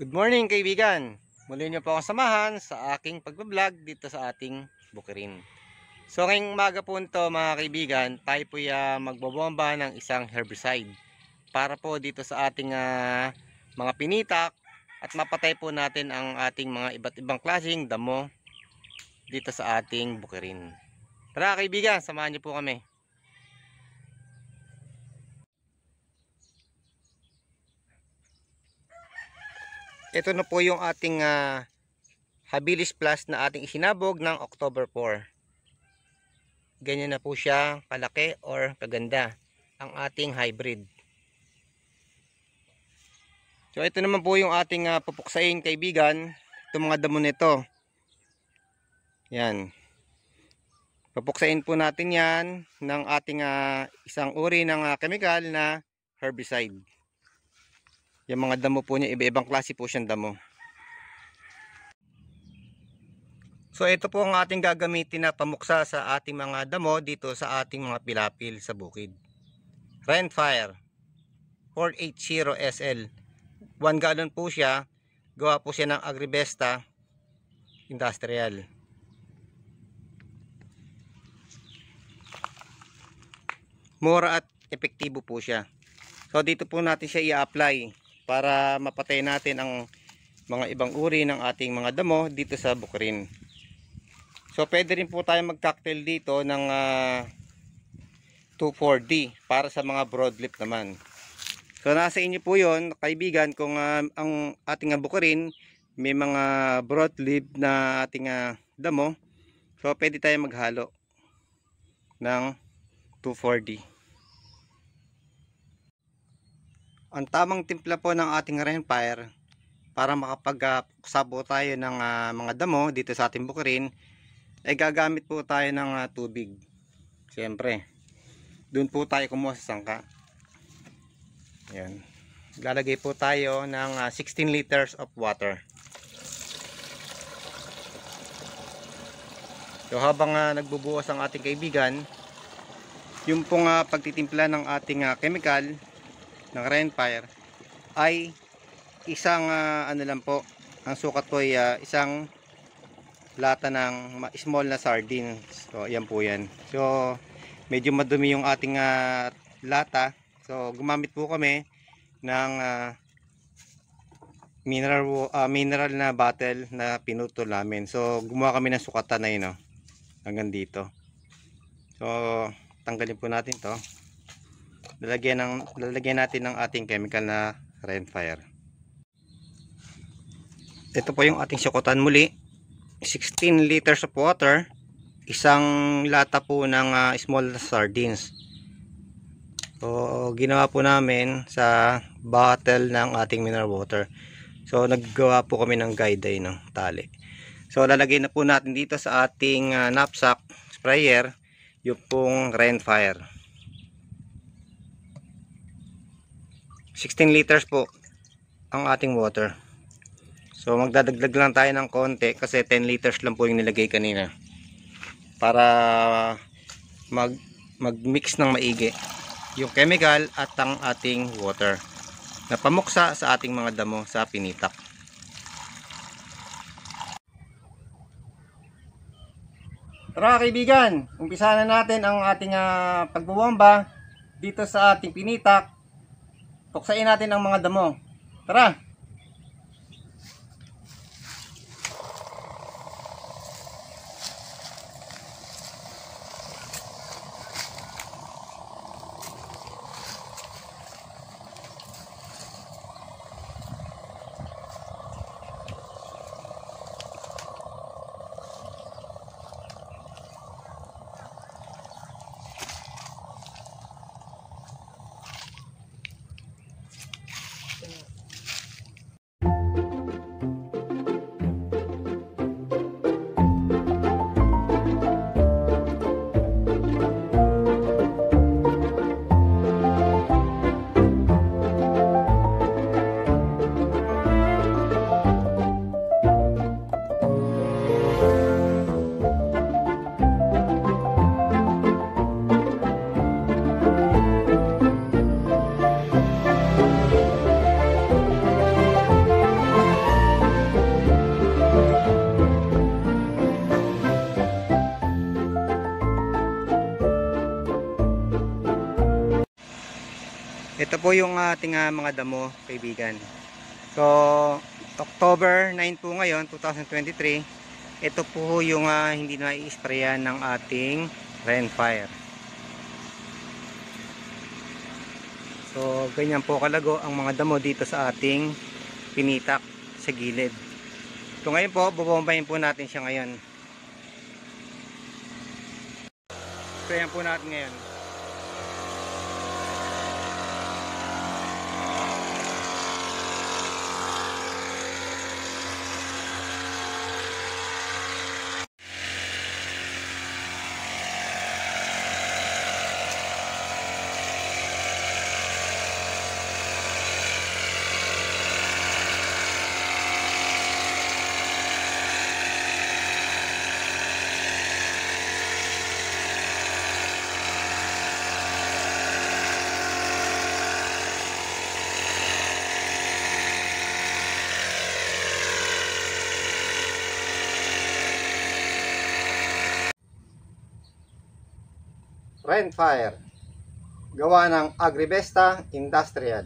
Good morning kaibigan! Muli niyo po akong samahan sa aking pagbablog dito sa ating bukirin. So ngayong umaga po ito mga kaibigan, tayo po uh, magbobomba ng isang herbicide para po dito sa ating ah, mga pinitak at mapatay po natin ang ating mga iba't ibang klaseng damo dito sa ating bukirin. Tara kaibigan, samahan niyo po kami. Ito na po yung ating ah, Habilis Plus na ating isinabog ng October 4. Ganyan na po siya kalaki or kaganda ang ating hybrid. So ito naman po yung ating uh, pupuksain kaibigan. Itong mga damo nito. Yan. Pupuksain po natin yan ng ating uh, isang uri ng uh, chemical na herbicide. Yung mga damo po niya, iba-ibang klase po siyang damo. So ito po ang ating gagamitin na pamuksa sa ating mga damo dito sa ating mga pilapil sa bukid. Rainfire 480 SL. 1 gallon po siya. Gawa po siya ng Agribesta Industrial. Mura at epektibo po siya. So dito po natin siya i-apply para mapatay natin ang mga ibang uri ng ating mga damo dito sa bukirin. So pwede rin po tayo mag-cocktail dito ng uh, 2,4-D para sa mga broadleaf naman. So nasa inyo po yon kaibigan kung uh, ang ating uh, bukirin may mga broadleaf na ating uh, damo. So pwede tayo maghalo ng 2,4-D. Ang tamang timpla po ng ating rainfire para makapagsabo tayo ng uh, mga damo dito sa ating bukirin ay gagamit po tayo ng uh, tubig. Siyempre doon po tayo kumuha sa sangka. Yan lalagay po tayo ng uh, 16 liters of water. So habang uh, nagbubuhos ang ating kaibigan yung pong uh, pagtitimpla ng ating uh, chemical ng rainfire ay isang uh, ano lang po ang sukat po ay uh, isang lata ng small na sardines. So yan po yan. So medyo madumi yung ating uh, lata. So gumamit po kami ng uh, mineral uh, mineral na bottle na pinutol namin. So gumawa kami ng sukatan na yun no? hanggang dito. So tanggalin po natin to lalagyan, ng, lalagyan natin ng ating chemical na rainfire ito po yung ating sukutan muli. 16 liters of water. Isang lata po ng uh, small sardines. So ginawa po namin sa bottle ng ating mineral water. So naggawa po kami ng guide ay no, tali. So lalagay na po natin dito sa ating uh, knapsack sprayer yung pong rainfire 16 liters po ang ating water. So magdadagdag lang tayo ng konti kasi 10 liters lang po yung nilagay kanina para mag mag mix ng maigi yung chemical at ang ating water na pamuksa sa ating mga damo sa pinitak. Tara kaibigan, umpisa na natin ang ating uh, pagbubomba dito sa ating pinitak Tuksain natin ang mga damo. Tara! Ito po yung ating ah, mga damo, kaibigan. So, October 9 po ngayon, 2023. Ito po yung ah, hindi na i-sprayan ng ating rainfire. So, ganyan po kalago ang mga damo dito sa ating pinitak sa gilid. So, ngayon po, bubombayin po natin siya ngayon. Sprayan po natin ngayon. Rainfire. Gawa ng Agribesta Industrial.